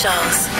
Shows.